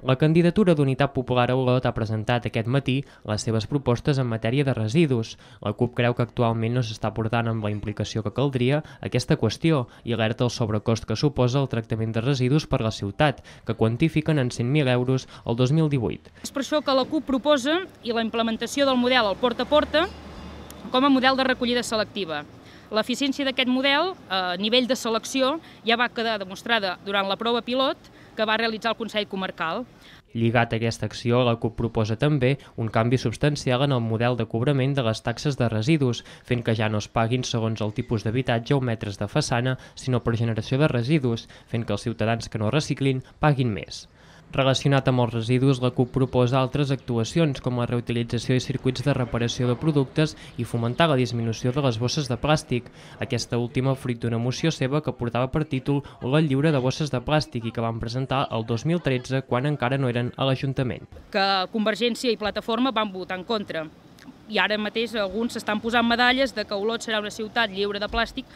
La candidatura d'Unitat Popular a Olot ha presentat aquest matí les seves propostes en matèria de residus. La CUP creu que actualment no s'està portant amb la implicació que caldria aquesta qüestió i alerta el sobrecost que suposa el tractament de residus per la ciutat, que quantifiquen en 100.000 euros el 2018. És per això que la CUP proposa i la implementació del model al porta a porta com a model de recollida selectiva. L'eficiència d'aquest model, a nivell de selecció, ja va quedar demostrada durant la prova pilot que va realitzar el Consell Comarcal. Lligat a aquesta acció, la CUP proposa també un canvi substancial en el model de cobrament de les taxes de residus, fent que ja no es paguin segons el tipus d'habitatge o metres de façana, sinó per generació de residus, fent que els ciutadans que no reciclin paguin més. Relacionat amb els residus, la CUP proposa altres actuacions com la reutilització i circuits de reparació de productes i fomentar la disminució de les bosses de plàstic. Aquesta última fruit d'una moció seva que portava per títol la lliure de bosses de plàstic i que van presentar el 2013 quan encara no eren a l'Ajuntament. Que Convergència i Plataforma van votar en contra i ara mateix alguns s'estan posant medalles de que Olot serà una ciutat lliure de plàstic